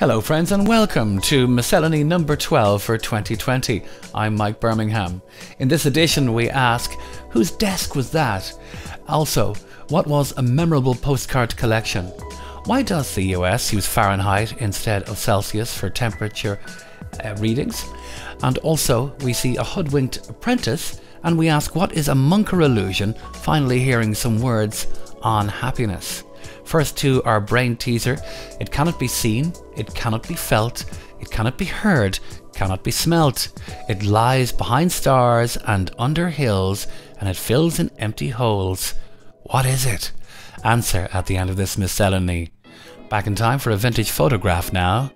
Hello, friends, and welcome to Miscellany number 12 for 2020. I'm Mike Bermingham. In this edition, we ask whose desk was that? Also, what was a memorable postcard collection? Why does the US use Fahrenheit instead of Celsius for temperature uh, readings? And also, we see a hoodwinked apprentice and we ask what is a Munker illusion, finally hearing some words on happiness. First to our brain teaser. It cannot be seen, it cannot be felt, it cannot be heard, cannot be smelt. It lies behind stars and under hills, and it fills in empty holes. What is it? Answer at the end of this miscellany. Back in time for a vintage photograph now.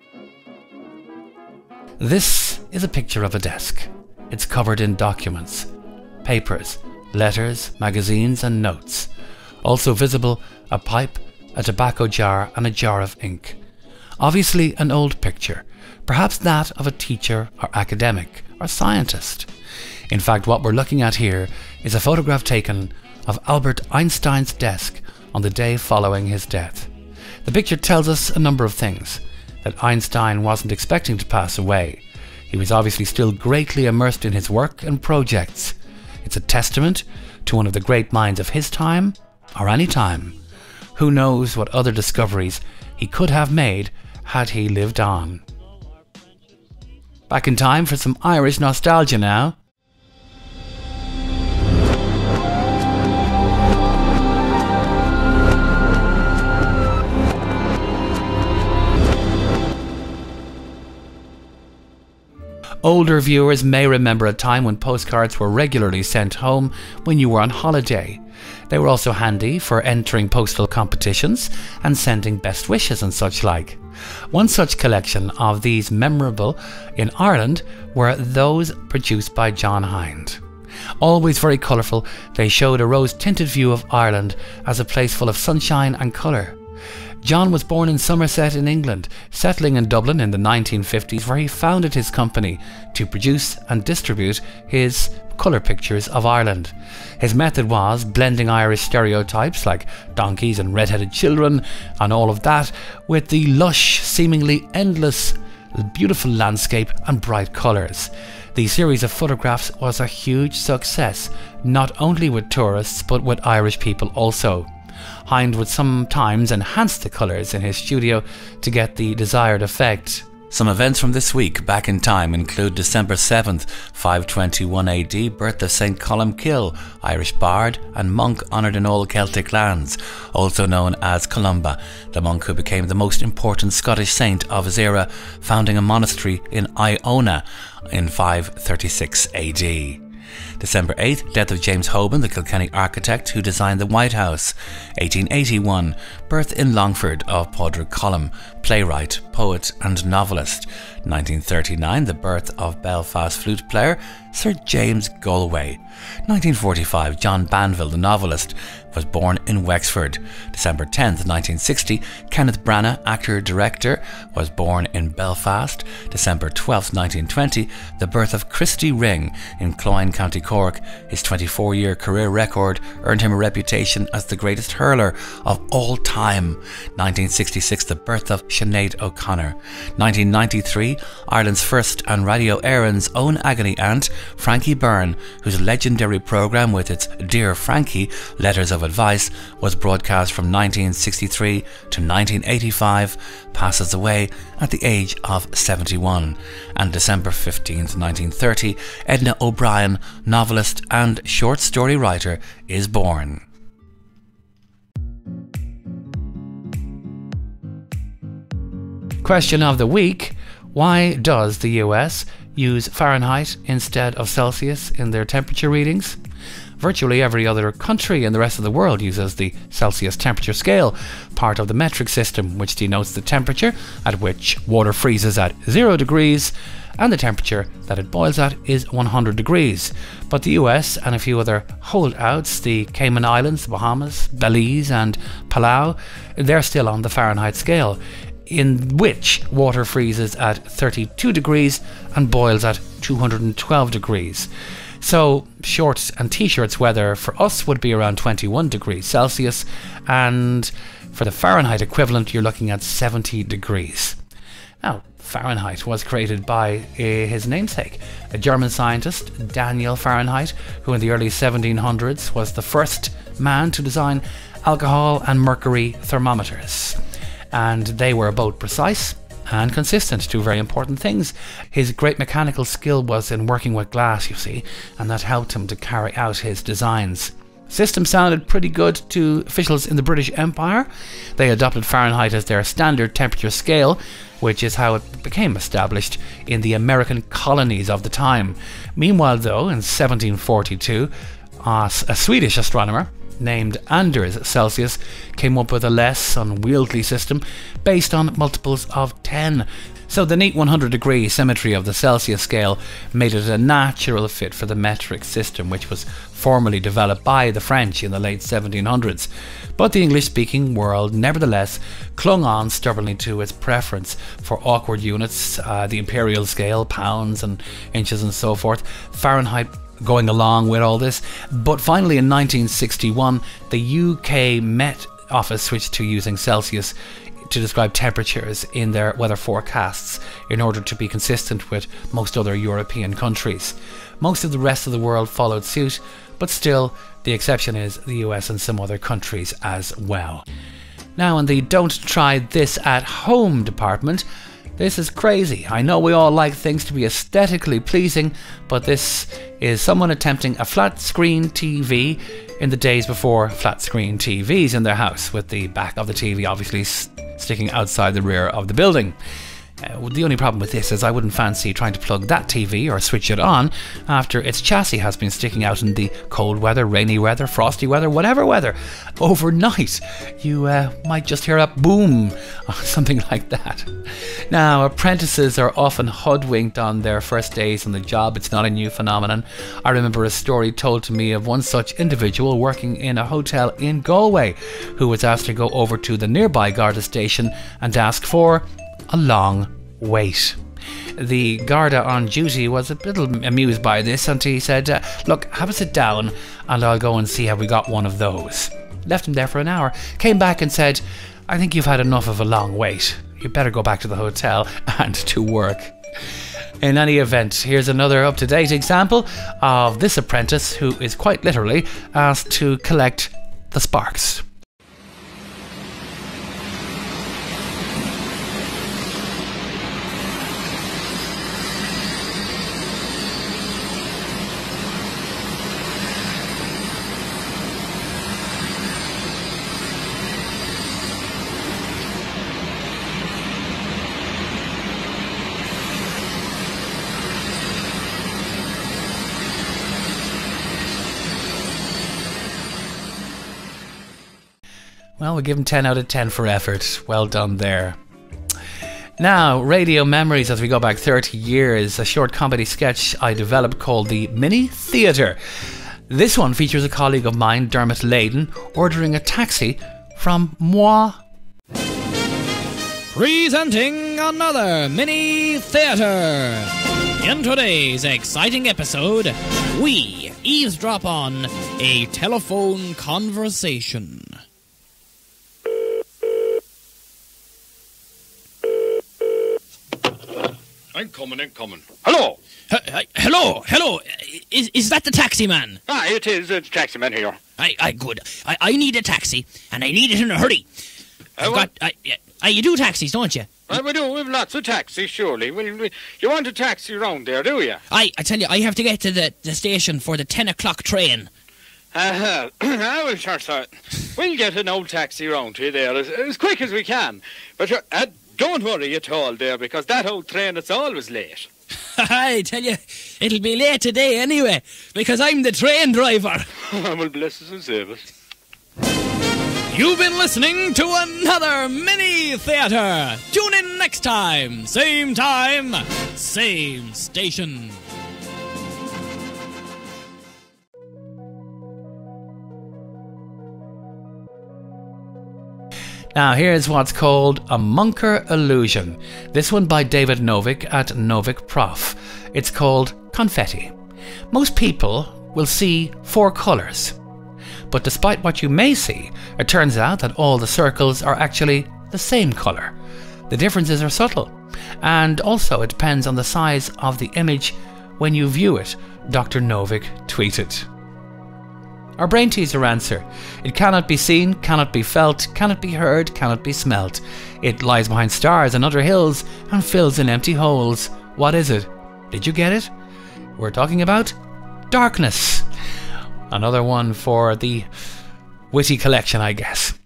This is a picture of a desk. It's covered in documents, papers, letters, magazines, and notes. Also visible a pipe, a tobacco jar, and a jar of ink. Obviously, an old picture, perhaps that of a teacher or academic or scientist. In fact, what we're looking at here is a photograph taken of Albert Einstein's desk on the day following his death. The picture tells us a number of things that Einstein wasn't expecting to pass away. He was obviously still greatly immersed in his work and projects. It's a testament to one of the great minds of his time or any time. Who knows what other discoveries he could have made had he lived on. Back in time for some Irish nostalgia now. Older viewers may remember a time when postcards were regularly sent home when you were on holiday. They were also handy for entering postal competitions and sending best wishes and such like. One such collection of these memorable in Ireland were those produced by John Hinde. Always very colourful, they showed a rose tinted view of Ireland as a place full of sunshine and colour. John was born in Somerset in England, settling in Dublin in the 1950s, where he founded his company to produce and distribute his colour pictures of Ireland. His method was blending Irish stereotypes like donkeys and red-headed children and all of that with the lush, seemingly endless, beautiful landscape and bright colours. The series of photographs was a huge success, not only with tourists but with Irish people also. Hinde would sometimes enhance the colours in his studio to get the desired effect. Some events from this week back in time include December 7th, 521 AD, birth of St. Columcille, Irish bard and monk honoured in all Celtic lands, also known as Columba, the monk who became the most important Scottish saint of his era, founding a monastery in Iona in 536 AD. December 8th, death of James Hoban, the Kilkenny architect who designed the White House. 1881, birth in Longford of Padraig Colum, playwright, poet, and novelist. 1939, the birth of Belfast flute player Sir James Galway. 1945, John Banville, the novelist, was born in Wexford. December 10th, 1960, Kenneth Branagh, actor director, was born in Belfast. December 12th, 1920, the birth of Christy Ring in Cloyne, County Cork. His 24 year career record earned him a reputation as the greatest hurler of all time. 1966, the birth of Sinead O'Connor. 1993, Ireland's first and Radio Éireann's own agony aunt, Frankie Byrne, whose legendary programme with its Dear Frankie, Letters of Advice, was broadcast from 1963 to 1985, passes away at the age of 71. And December 15, 1930, Edna O'Brien, novelist and short story writer, is born. Question of the week Why does the US use Fahrenheit instead of Celsius in their temperature readings? Virtually every other country in the rest of the world uses the Celsius temperature scale, part of the metric system, which denotes the temperature at which water freezes at 0 degrees and the temperature that it boils at is 100 degrees. But the US and a few other holdouts, the Cayman Islands, the Bahamas, Belize, and Palau, they're still on the Fahrenheit scale in which water freezes at 32 degrees and boils at 212 degrees. So, shorts and t shirts weather for us would be around 21 degrees Celsius, and for the Fahrenheit equivalent, you're looking at 70 degrees. Now, Fahrenheit was created by uh, his namesake, a German scientist, Daniel Fahrenheit, who in the early 1700s was the first man to design alcohol and mercury thermometers. And they were both precise and consistent, two very important things. His great mechanical skill was in working with glass, you see, and that helped him to carry out his designs. System sounded pretty good to officials in the British Empire. They adopted Fahrenheit as their standard temperature scale, which is how it became established in the American colonies of the time. Meanwhile, though, in 1742, uh, a Swedish astronomer named Anders Celsius came up with a less unwieldy system based on multiples of 10. So the neat 100 degree symmetry of the Celsius scale made it a natural fit for the metric system, which was formally developed by the French in the late 1700s. But the English speaking world nevertheless clung on stubbornly to its preference for awkward units, uh, the imperial scale, pounds and inches and so forth, Fahrenheit going along with all this. But finally, in 1961, the UK Met Office switched to using Celsius to describe temperatures in their weather forecasts in order to be consistent with most other European countries. Most of the rest of the world followed suit, but still, the exception is the US and some other countries as well. Now, in the Don't Try This at Home department, this is crazy. I know we all like things to be aesthetically pleasing, but this is someone attempting a flat screen TV in the days before flat screen TVs in their house, with the back of the TV obviously sticking outside the rear of the building. Uh, the only problem with this is I wouldn't fancy trying to plug that TV or switch it on after its chassis has been sticking out in the cold weather, rainy weather, frosty weather, whatever weather. Overnight, you uh, might just hear a boom, or something like that. Now, apprentices are often hoodwinked on their first days on the job. It's not a new phenomenon. I remember a story told to me of one such individual working in a hotel in Galway who was asked to go over to the nearby Garda station and ask for a long wait. The Garda on duty was a little amused by this and he said, uh, Look, have a sit down and I'll go and see how we got one of those. Left him there for an hour, came back and said, I think you've had enough of a long wait. You'd better go back to the hotel and to work. In any event, here's another up to date example of this apprentice who is quite literally asked to collect the sparks. Well, we give him 10 out of 10 for effort. Well done there. Now, radio memories as we go back 30 years, a short comedy sketch I developed called the Mini Theatre. This one features a colleague of mine, Dermot Layden, ordering a taxi from moi. Presenting another Mini Theatre. In today's exciting episode, we eavesdrop on a telephone conversation. I'm coming, I'm coming. Hello! H- hello, hello. Is, is that the taxi man? Ah, it is. It's taxi man here. I, I good. I, I need a taxi, and I need it in a hurry. Uh, I've got. I, I, you do taxis, don't you? Uh, we do. We've lots of taxis, surely. Well, we, you want a taxi round there, do you? I, I tell you, I have to get to the, the station for the 10 o'clock train. Uh, I will sure, sir. We'll get an old taxi round to you there as, as quick as we can. But uh, don't worry at all there, because that old train is always late. I tell you, it'll be late today anyway, because I'm the train driver. well, bless us and save us. You've been listening to another mini theater. Tune in next time, same time, same station. Now, here's what's called a Munker illusion. This one by David Novick at Novick Prof. It's called confetti. Most people will see four colours. But despite what you may see, it turns out that all the circles are actually the same colour. The differences are subtle. And also, it depends on the size of the image when you view it, Dr. Novick tweeted. Our brain teaser answer. It cannot be seen, cannot be felt, cannot be heard, cannot be smelt. It lies behind stars and other hills and fills in empty holes. What is it? Did you get it? We're talking about darkness. Another one for the witty collection, I guess.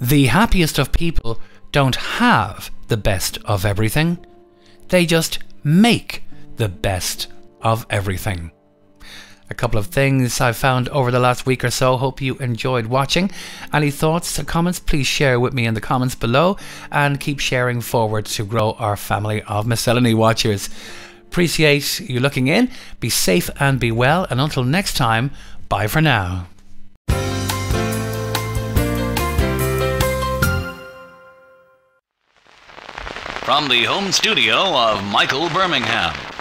The happiest of people don't have the best of everything, they just make the best of everything. A couple of things I've found over the last week or so. Hope you enjoyed watching. Any thoughts or comments, please share with me in the comments below and keep sharing forward to grow our family of Miscellany watchers. Appreciate you looking in. Be safe and be well. And until next time, bye for now. From the home studio of Michael Bermingham.